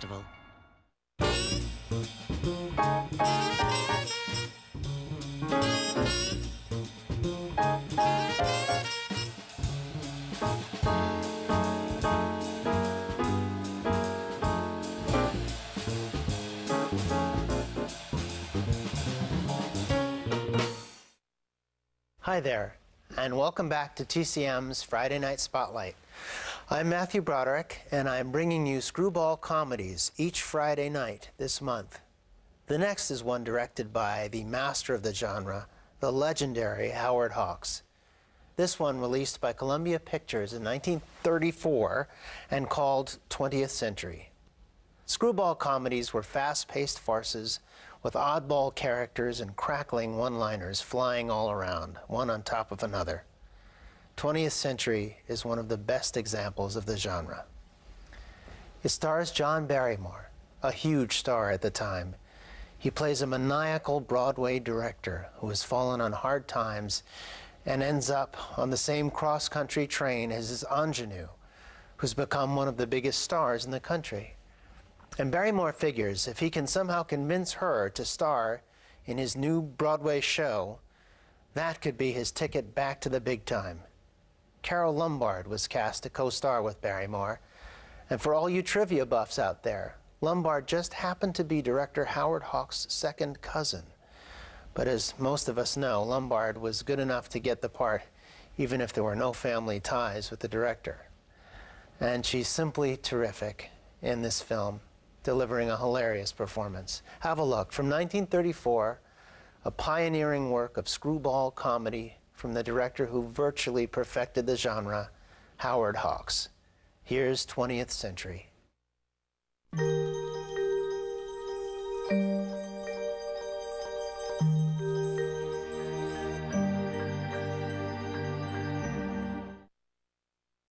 Festival. Hi there, and welcome back to TCM's Friday Night Spotlight. I'm Matthew Broderick, and I'm bringing you screwball comedies each Friday night this month. The next is one directed by the master of the genre, the legendary Howard Hawks. This one released by Columbia Pictures in 1934 and called 20th Century. Screwball comedies were fast paced farces with oddball characters and crackling one liners flying all around, one on top of another. 20th Century is one of the best examples of the genre. It stars John Barrymore, a huge star at the time. He plays a maniacal Broadway director who has fallen on hard times and ends up on the same cross country train as his ingenue, who's become one of the biggest stars in the country. And Barrymore figures if he can somehow convince her to star in his new Broadway show, that could be his ticket back to the big time. Carole Lombard was cast to co star with Barrymore. And for all you trivia buffs out there, Lombard just happened to be director Howard Hawks' second cousin. But as most of us know, Lombard was good enough to get the part even if there were no family ties with the director. And she's simply terrific in this film delivering a hilarious performance. Have a look. From 1934, a pioneering work of screwball comedy from the director who virtually perfected the genre, Howard Hawks. Here's 20th Century.